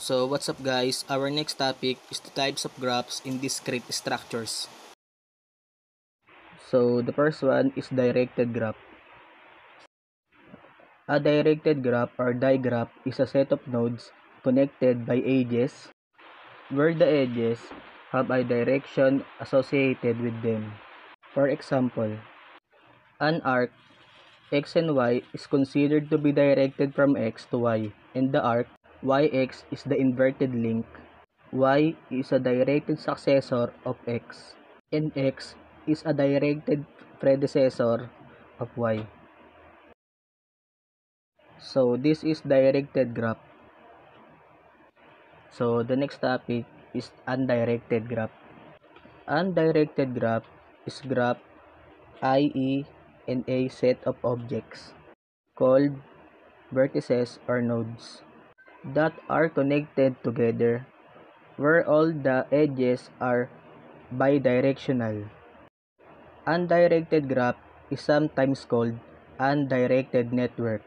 So what's up guys, our next topic is the types of graphs in discrete structures. So the first one is directed graph. A directed graph or digraph is a set of nodes connected by edges where the edges have a direction associated with them. For example, an arc x and y is considered to be directed from x to y and the arc yx is the inverted link. y is a directed successor of x and x is a directed predecessor of y. So this is directed graph. So the next topic is undirected graph. Undirected graph is graph i.e. in a set of objects called vertices or nodes that are connected together where all the edges are bidirectional. Undirected graph is sometimes called undirected network.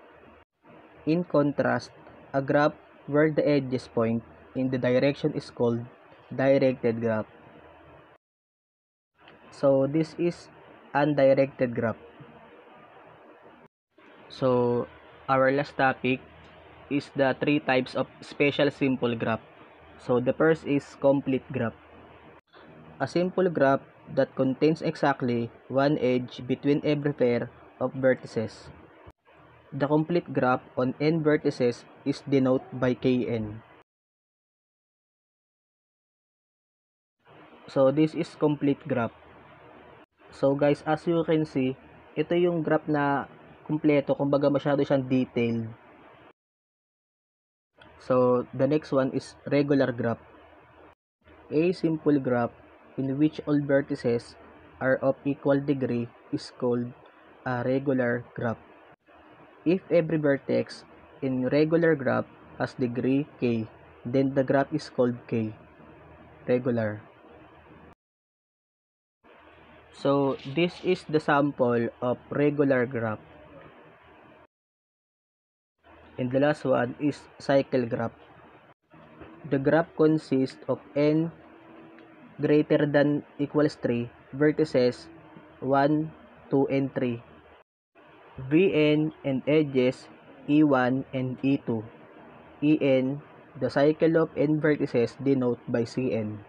In contrast, a graph where the edges point in the direction is called directed graph. So this is undirected graph. So our last topic is the three types of special simple graph. So the first is complete graph. A simple graph that contains exactly one edge between every pair of vertices. The complete graph on n vertices is denoted by kn. So this is complete graph. So guys, as you can see, ito yung graph na kumpleto, kumbaga masyado siyang detailed. So the next one is regular graph. A simple graph in which all vertices are of equal degree is called a regular graph. If every vertex in regular graph has degree k, then the graph is called k, regular. So this is the sample of regular graph. And the last one is cycle graph. The graph consists of n greater than equals 3 vertices 1, 2, and 3. Vn and edges E1 and E2. En, the cycle of n vertices denote by Cn.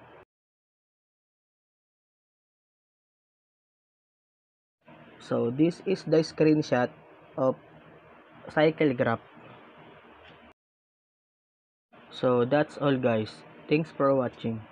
So this is the screenshot of cycle graph. So that's all guys. Thanks for watching.